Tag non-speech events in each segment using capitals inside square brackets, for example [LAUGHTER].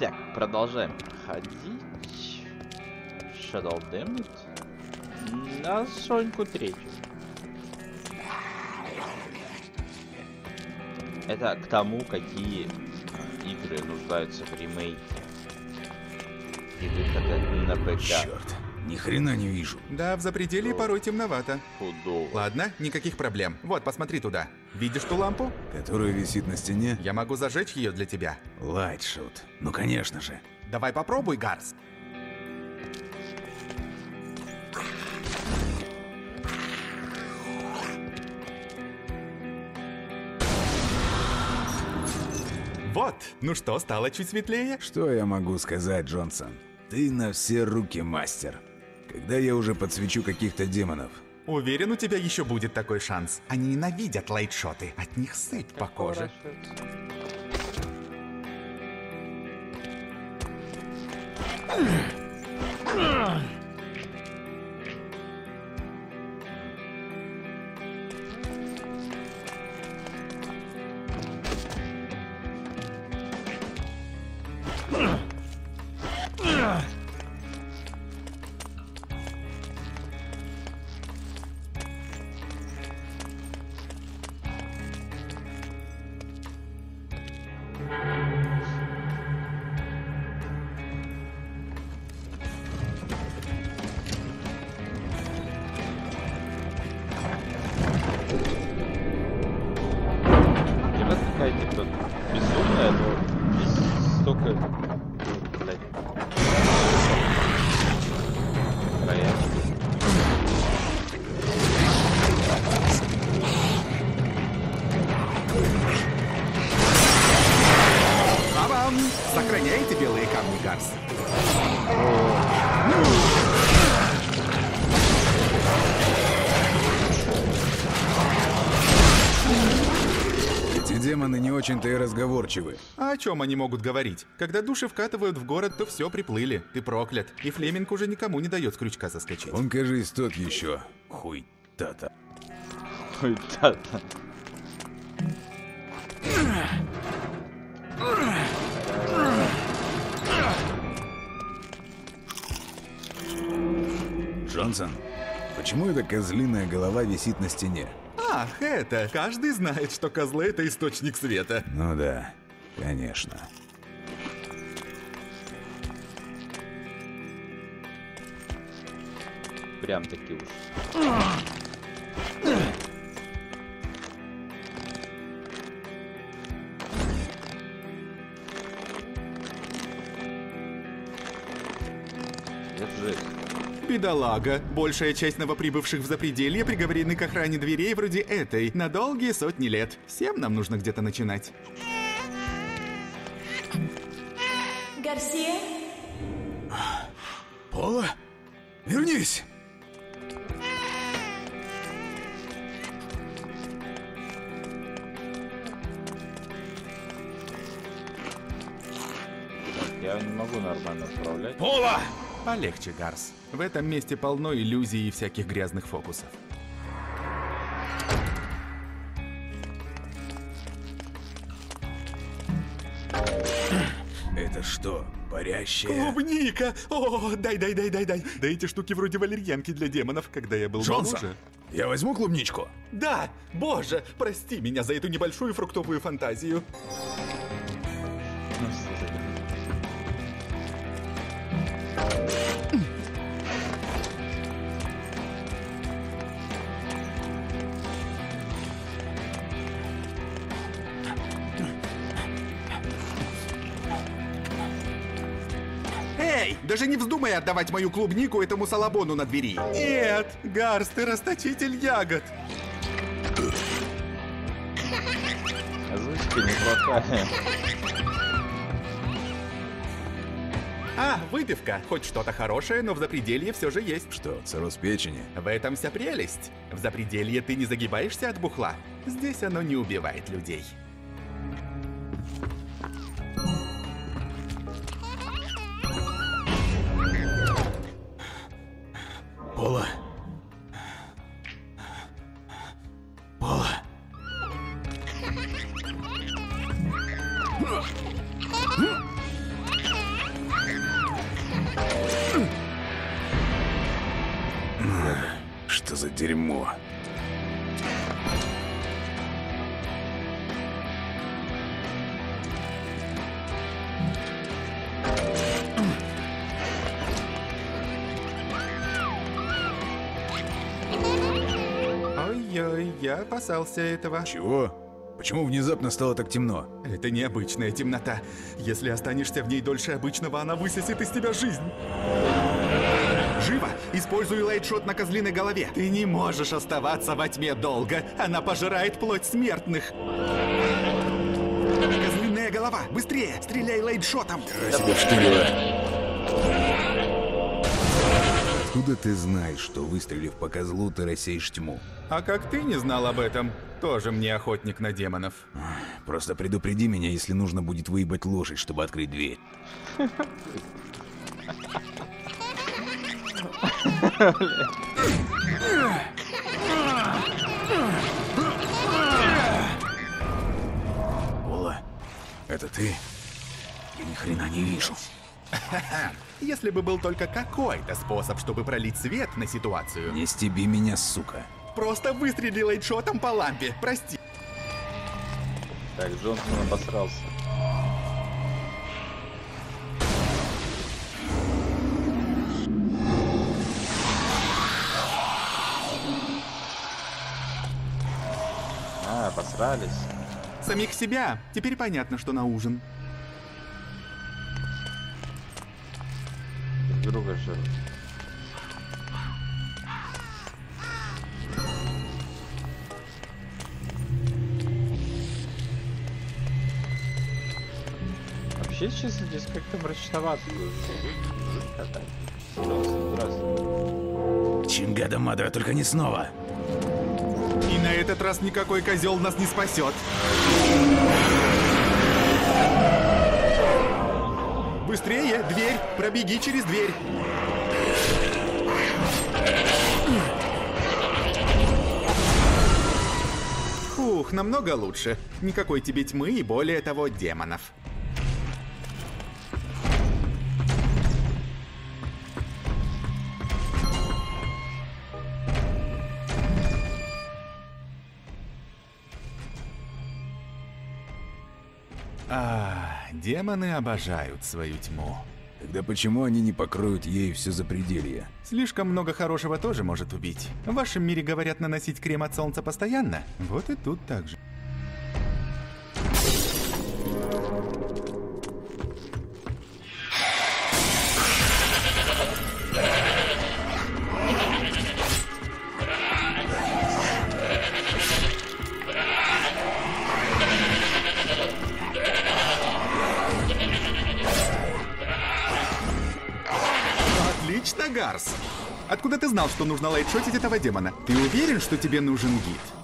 Так, продолжаем проходить. Shadow Damned. На Соньку третью. Это к тому, какие игры нуждаются в ремейке. И выхода на ПК. Черт, ни хрена не вижу. Да, в запределе порой темновато. Худого. Ладно, никаких проблем. Вот, посмотри туда. Видишь ту лампу? Которая висит на стене? Я могу зажечь ее для тебя. Лайтшут. Ну конечно же. Давай попробуй, Гарс. Вот, ну что, стало чуть светлее? Что я могу сказать, Джонсон? Ты на все руки мастер. Когда я уже подсвечу каких-то демонов? Уверен, у тебя еще будет такой шанс. Они ненавидят лайтшоты. От них сыпь по коже. Тема очень-то и разговорчивы. А о чем они могут говорить? Когда души вкатывают в город, то все приплыли. Ты проклят. И Флеминг уже никому не дает с крючка заскочить. Он, кажись, тот еще. Хуй тата. Ой, да-да. Джонсон, почему эта козлиная голова висит на стене? Ах, это! Каждый знает, что козлы — это источник света. Ну да, конечно. Прям таки уж. Бедолага. Большая часть новоприбывших в Запределье приговорены к охране дверей вроде этой на долгие сотни лет. Всем нам нужно где-то начинать. Гарсия? Пола? Вернись! Я не могу нормально управлять. Пола! Полегче, Гарс. В этом месте полно иллюзий и всяких грязных фокусов. Это что, парящая? Клубника! О, дай, дай, дай, дай, дай. Да эти штуки вроде валерьянки для демонов, когда я был Джонсон, моложе. я возьму клубничку? Да, боже, прости меня за эту небольшую фруктовую фантазию. Даже не вздумай отдавать мою клубнику этому салабону на двери. Нет, Гарс, ты расточитель ягод. Озвучка неплохая. А, выпивка. Хоть что-то хорошее, но в запределье все же есть. Что, цирроз печени? В этом вся прелесть. В запределье ты не загибаешься от бухла. Здесь оно не убивает людей. Пола. Ой-ой, я опасался этого. Чего? Почему внезапно стало так темно? Это необычная темнота. Если останешься в ней дольше обычного, она высосет из тебя жизнь. Живо! Используй лайтшот на козлиной голове. Ты не можешь оставаться во тьме долго. Она пожирает плоть смертных. Козлиная голова! Быстрее! Стреляй лайтшотом! Я себя вштырила. Откуда ты знаешь, что выстрелив по козлу, ты рассеешь тьму? А как ты не знал об этом? Тоже мне охотник на демонов. Просто предупреди меня, если нужно будет выебать лошадь, чтобы открыть дверь. Ола, это ты? Я ни хрена не вижу. [LAUGHS] Если бы был только какой-то способ, чтобы пролить свет на ситуацию. Не стеби меня, сука. Просто выстрели лайтшотом по лампе. Прости. Так, Джонсон обосрался. А, обосрались. Самих себя. Теперь понятно, что на ужин. Друга жрут. Вообще сейчас здесь как-то мрачновато. Джонсон, здравствуй. Чингада Мадра, только не снова. И на этот раз никакой козел нас не спасет. Быстрее, дверь! Пробеги через дверь! Фух, намного лучше. Никакой тебе тьмы и более того демонов. Демоны обожают свою тьму. Тогда почему они не покроют ею все запределье? Слишком много хорошего тоже может убить. В вашем мире говорят наносить крем от солнца постоянно. Вот и тут так же. Знал, что нужно лайтшотить этого демона? Ты уверен, что тебе нужен гид?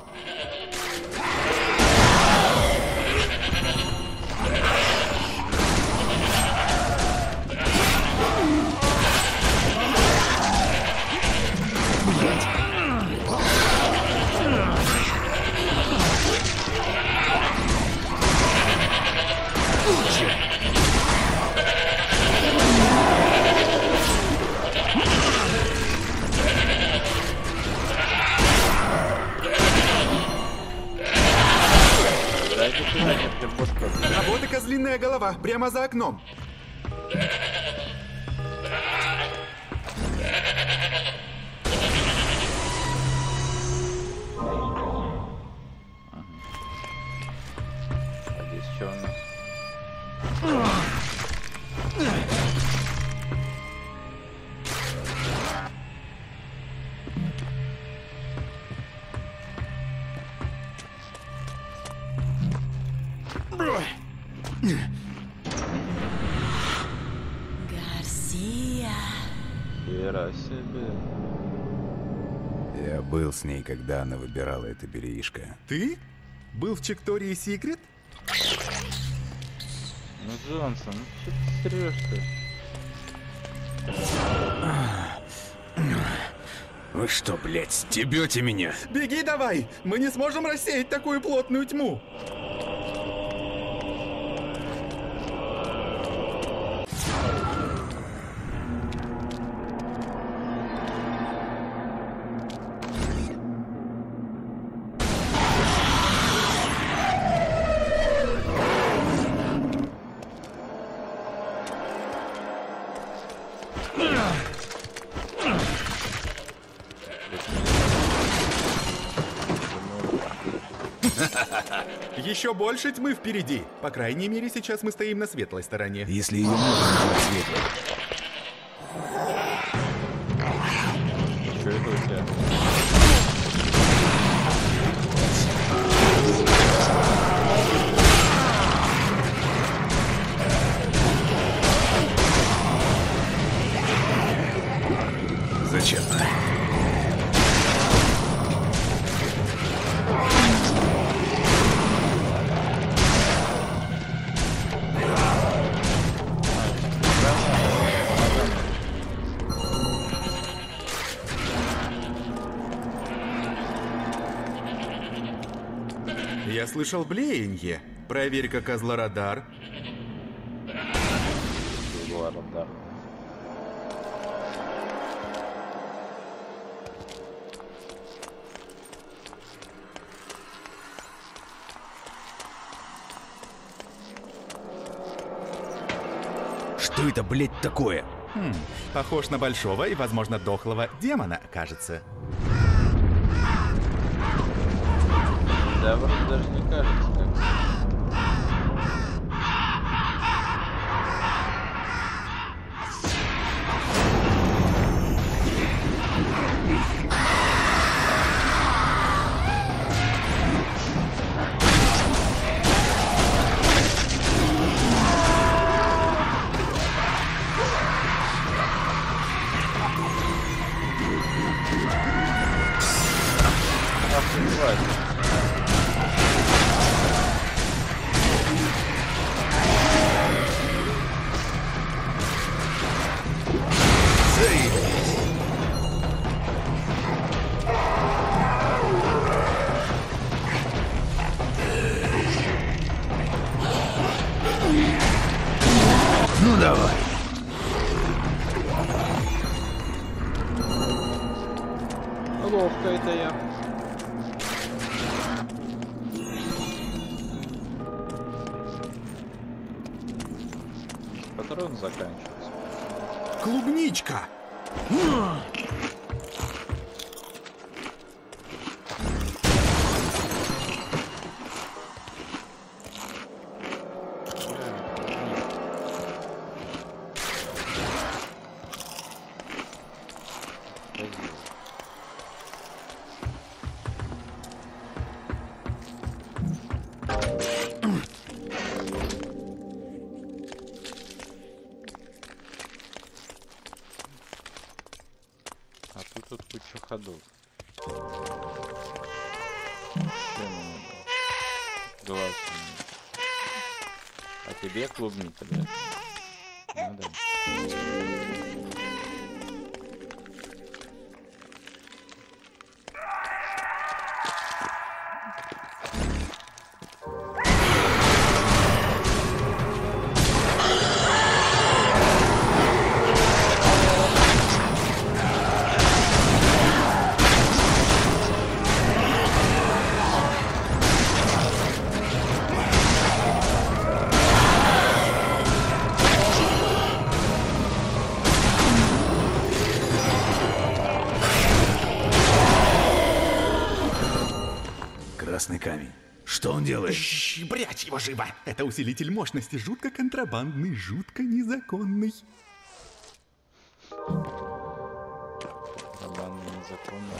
Прямо за окном. А Себе. Я был с ней, когда она выбирала это бельишко. Ты? Был в Чектории Секрет? Ну, Джонсон, ну что ты стрёшь-то? Вы что, блядь, стебете меня? Беги давай! Мы не сможем рассеять такую плотную тьму! Еще больше тьмы впереди. По крайней мере, сейчас мы стоим на светлой стороне. Если ее можно назвать светлой. Слышал блеяние. Проверь-ка козлорадар. Была радар. Что это, блядь, такое? Хм, похож на большого и, возможно, дохлого демона, кажется. Да, вроде даже не кажется, тут куча ходов. Глаз. А тебе клубника, да? Это усилитель мощности, жутко контрабандный, жутко незаконный. Контрабандный незаконно.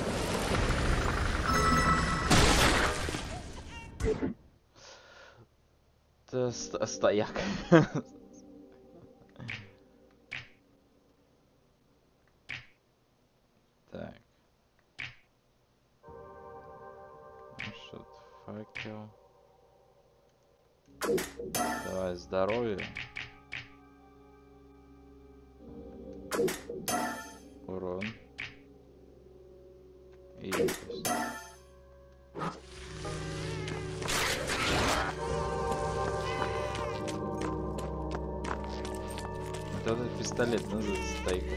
Это ст- стояк. Так. Что факел. Давай здоровье. Урон. И легкость. Вот этот пистолет называется тайком.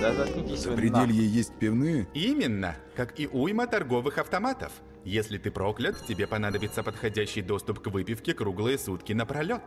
Да заткнитесь вы пределье есть пивные? Именно, как и уйма торговых автоматов. Если ты проклят, тебе понадобится подходящий доступ к выпивке круглые сутки напролет.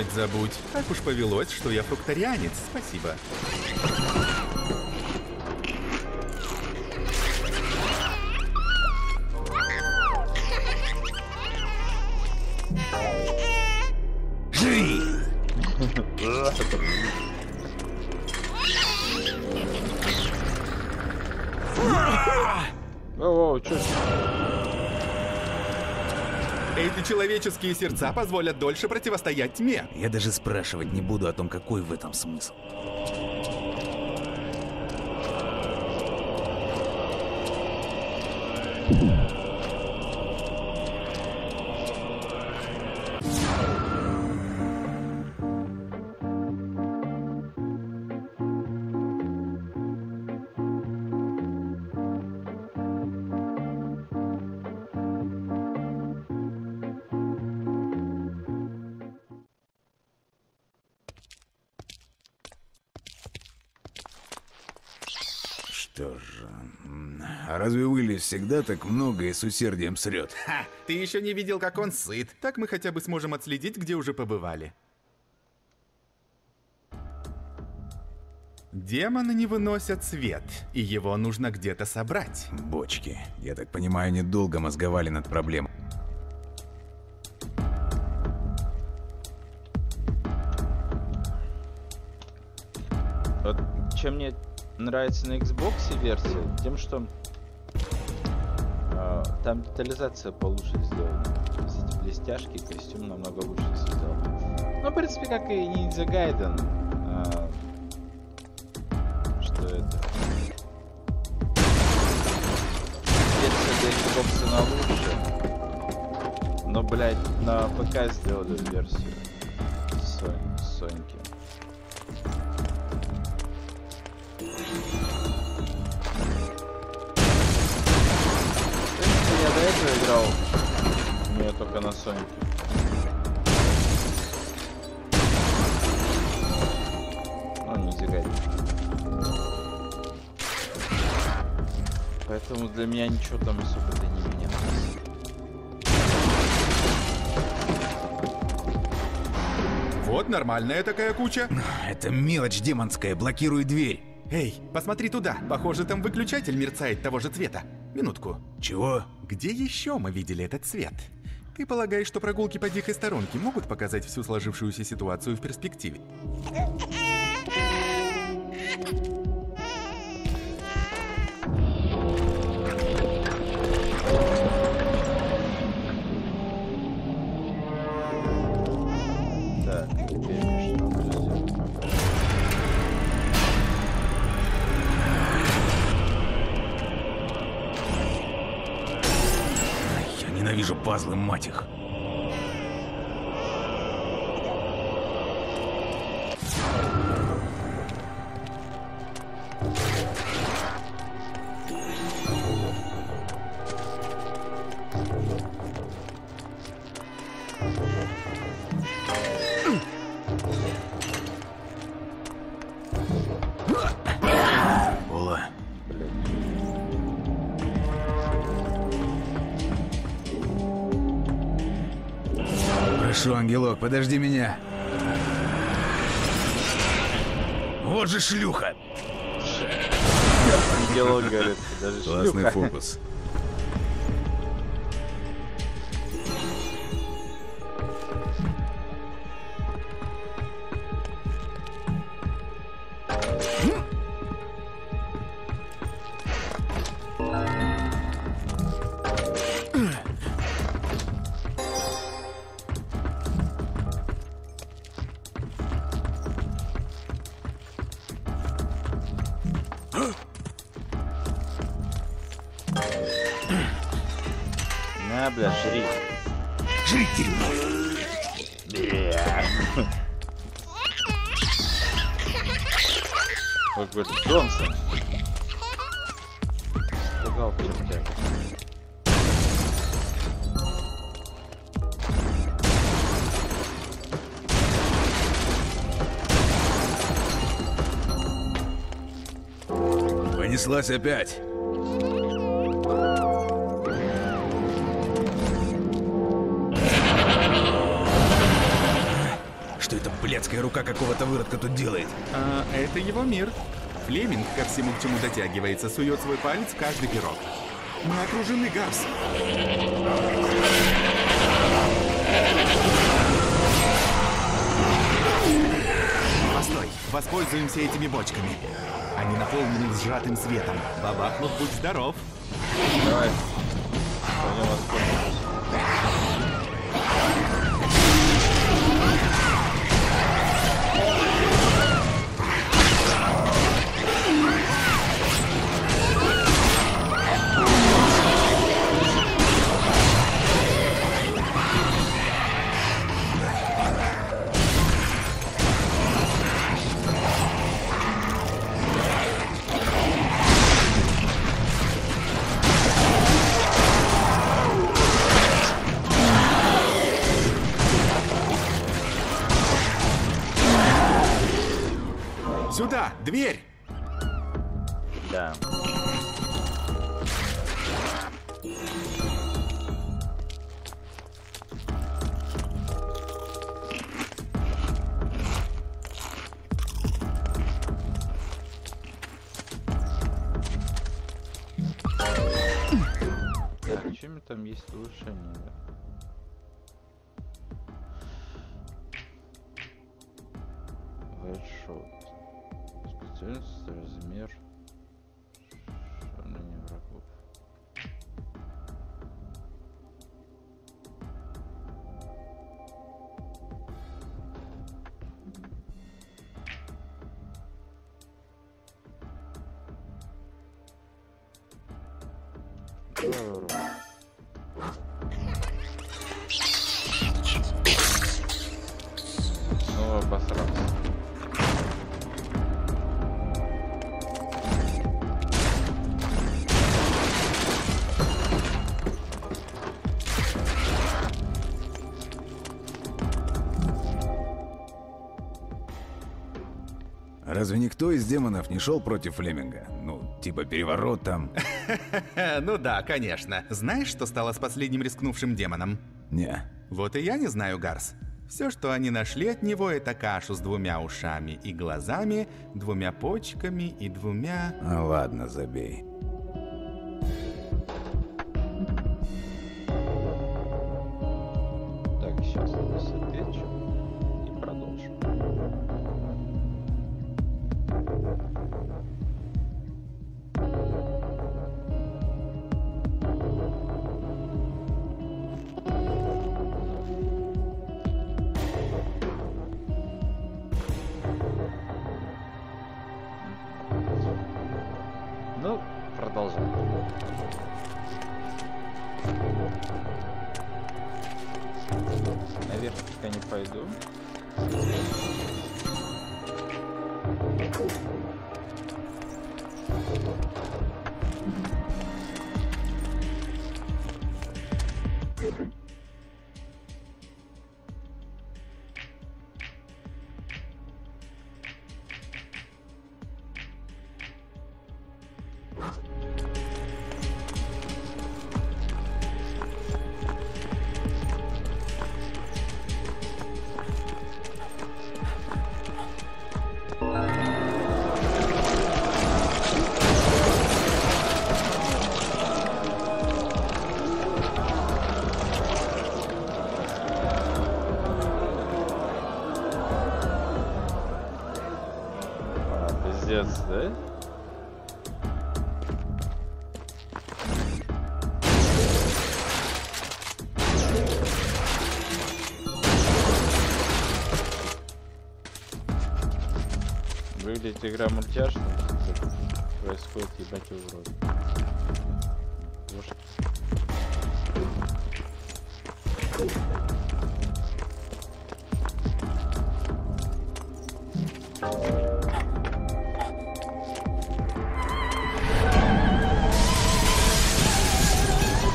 Думать забудь. Так уж повелось, что я фруктарианец. Спасибо. Эти человеческие сердца позволят дольше противостоять тьме. Я даже спрашивать не буду о том, какой в этом смысл. Всегда так много и с усердием срет? Ха, ты еще не видел, как он сыт. Так мы хотя бы сможем отследить, где уже побывали. Демоны не выносят свет, и его нужно где-то собрать. Бочки. Я так понимаю, недолго мозговали над проблемой. Вот чем мне нравится на Xbox версия, тем, что там детализация получше сделана. Все эти блестяшки, костюм намного лучше сделан. Ну, в принципе, как и Ninja Gaiden. а, что это? Версия для Xbox она лучше. Но, блядь, на ПК сделали версию Сонь- Соньки. Играл. Меня только на Соньке. Ну, не зигать. Поэтому для меня ничего там особо-то не менялось. Вот нормальная такая куча. [LAUGHS] Это мелочь демонская, блокируй дверь. Эй, посмотри туда. Похоже, там выключатель мерцает того же цвета. Минутку. Чего? Где еще мы видели этот цвет? Ты полагаешь, что прогулки по дикой сторонке могут показать всю сложившуюся ситуацию в перспективе? [LAUGHS] пазлы, мать их. Подожди меня. Вот же шлюха! Ангелок говорит, даже Классный шлюха. фокус. Понеслась опять. Что это блядская рука какого-то выродка тут делает? А, это его мир. Флеминг ко всему, к чему дотягивается, сует свой палец в каждый пирог. Мы окружены, Гарс. Воспользуемся этими бочками. Они наполнены сжатым светом. Бабахнут, будь здоров. Давай. Пойдем. Дверь! Снова обосрался. Разве никто из демонов не шел против Флеминга? Типа переворот там? [LAUGHS] Ну да, конечно. Знаешь, что стало с последним рискнувшим демоном? Не. Вот и я не знаю, Гарс. Все, что они нашли от него, это кашу с двумя ушами и глазами, двумя почками и двумя... А ладно, забей. Выглядит игра мультяшно. Происходит ебать рот. кошки.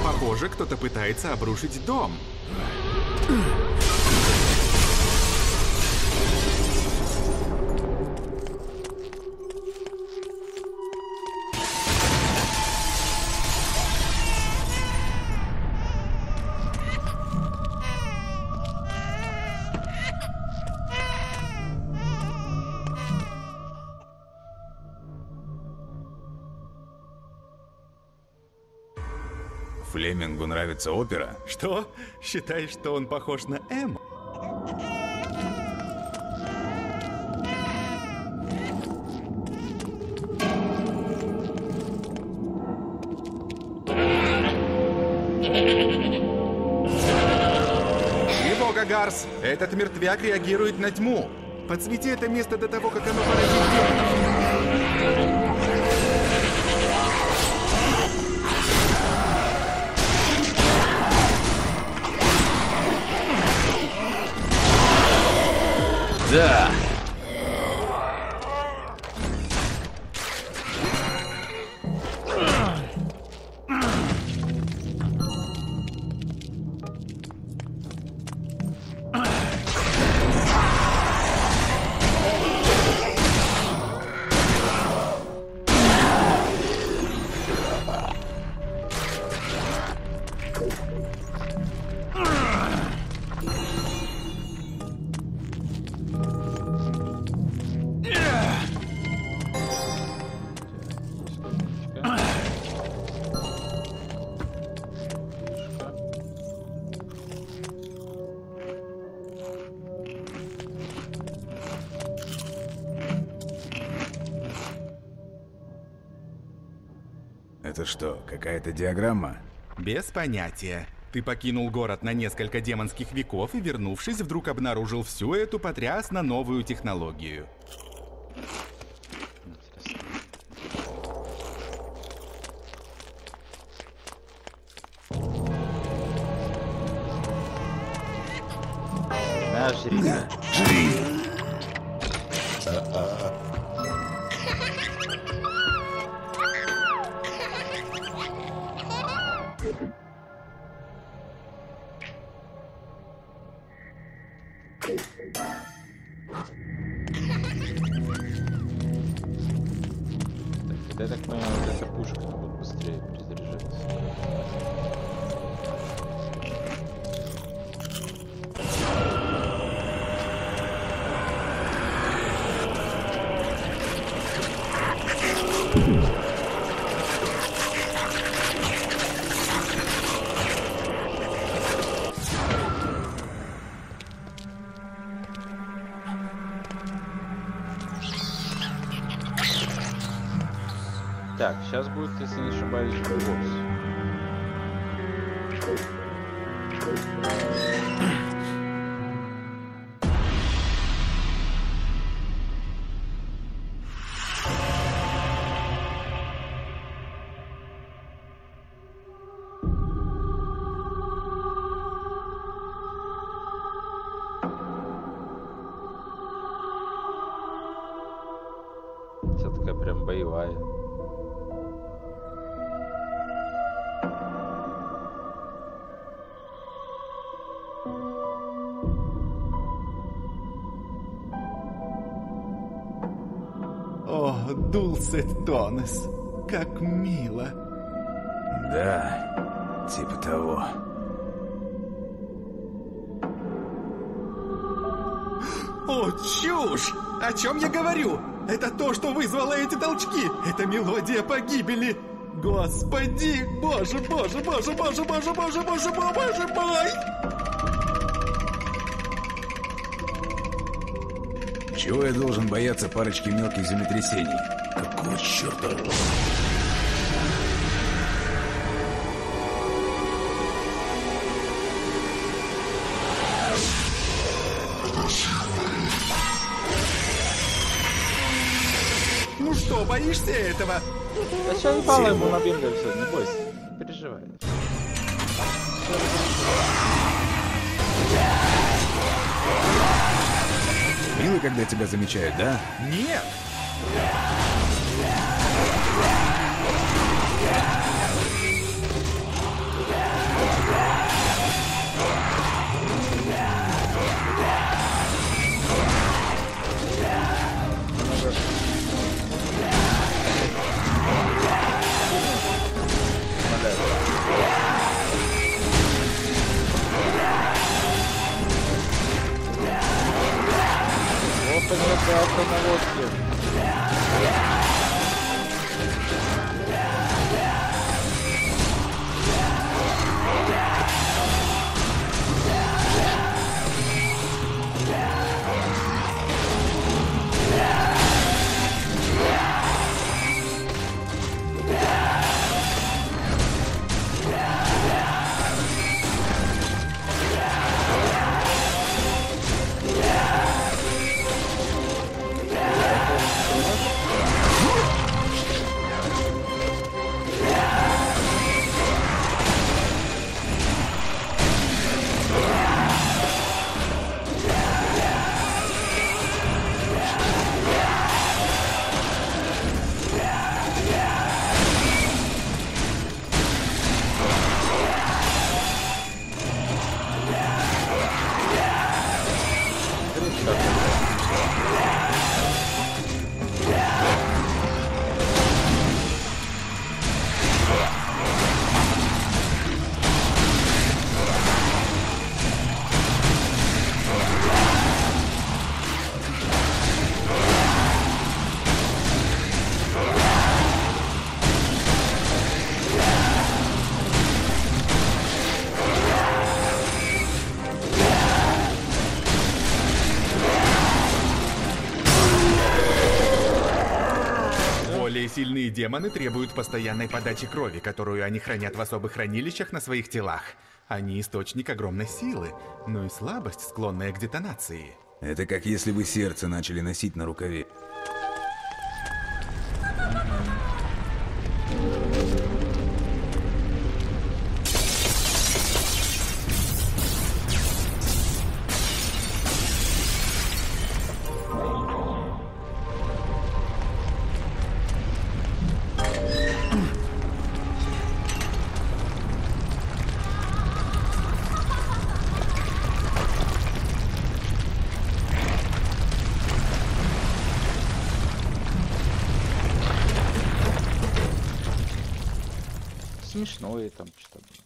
Похоже, кто-то пытается обрушить дом. Нравится опера? Что? Считаешь, что он похож на М? Тревога, Гарс! Этот мертвяк реагирует на тьму. Подсвети это место до того, как оно поразит демонов. Это что, какая-то диаграмма? Без понятия. Ты покинул город на несколько демонских веков и, вернувшись, вдруг обнаружил всю эту потрясно новую технологию. Интересно. На, жри. Так, Вся такая прям боевая. О, Дулсет Тонес, как мило. Да, типа того. О, чушь! О чем я говорю? Это то, что вызвало эти толчки. Это мелодия погибели. Господи, боже, боже, боже, боже, боже, боже, боже, боже, боже мой! Чего я должен бояться парочки мелких землетрясений? Какого черта? Что, боишься этого? Да сейчас ебало ему на бинго все, не бойся. переживай. Мило, когда тебя замечают, да? Нет! Демоны требуют постоянной подачи крови, которую они хранят в особых хранилищах на своих телах. Они источник огромной силы, но и слабость, склонная к детонации. Это как если бы сердце начали носить на рукаве. Смешное там что-то было.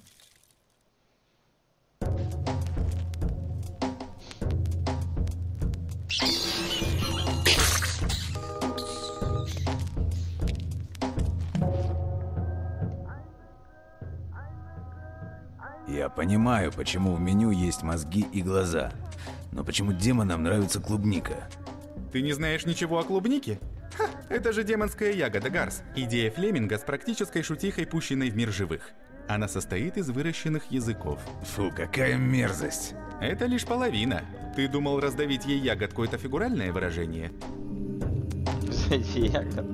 Я понимаю, почему в меню есть мозги и глаза. Но почему демонам нравится клубника? Ты не знаешь ничего о клубнике? Это же демонская ягода Гарс. Идея Флеминга с практической шутихой, пущенной в мир живых. Она состоит из выращенных языков. Фу, какая мерзость. Это лишь половина. Ты думал раздавить ей ягодку это фигуральное выражение? [LAUGHS] Кстати, ягод.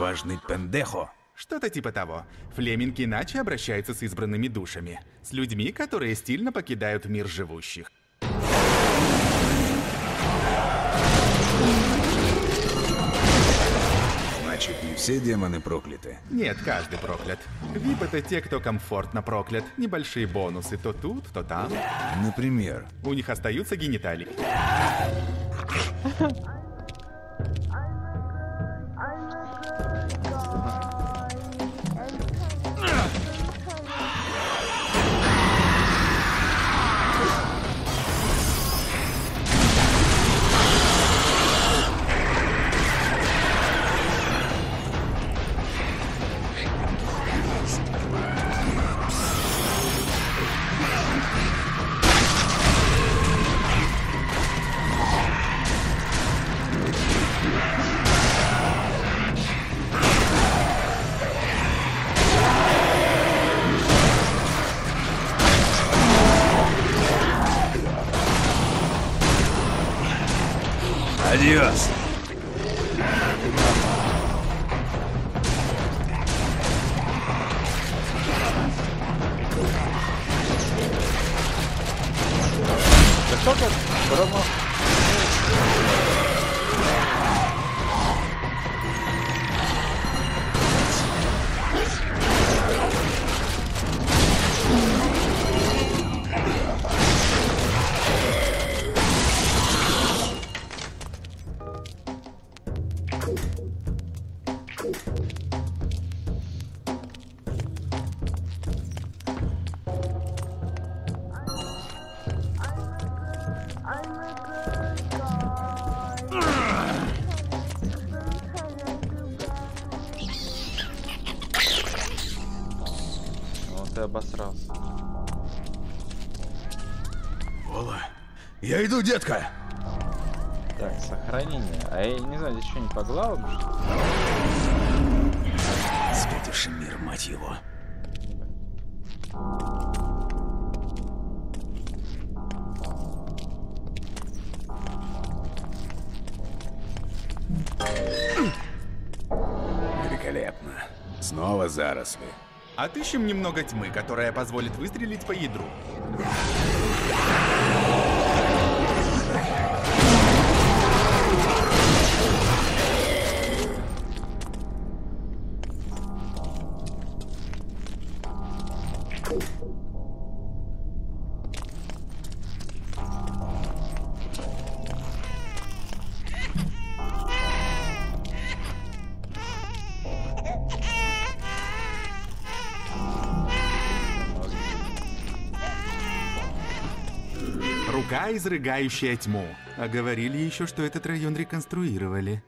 Очень важный пендехо. Что-то типа того. Флеминг иначе обращается с избранными душами. С людьми, которые стильно покидают мир живущих. Значит, не все демоны прокляты. Нет, каждый проклят. Вип это те, кто комфортно проклят. Небольшие бонусы то тут, то там. Например, У них остаются гениталии. Да только все иду, детка. Так, сохранение. А я не знаю, здесь что, не по главам, что ли? Спятивший мир, мать его. Великолепно. Снова заросли. Отыщем немного тьмы, которая позволит выстрелить по ядру. Изрыгающая тьму. А говорили еще, что этот район реконструировали.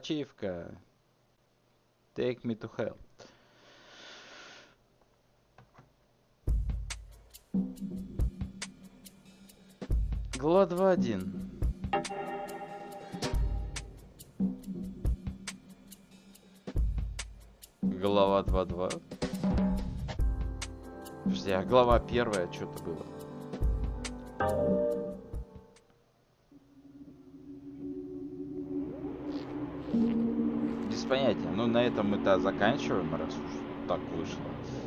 Ачивка. Take me to hell. Глава 2.1. Глава 2.2. Подожди, а глава первая что-то было? Понятия. Ну, на этом мы-то заканчиваем, раз уж так вышло.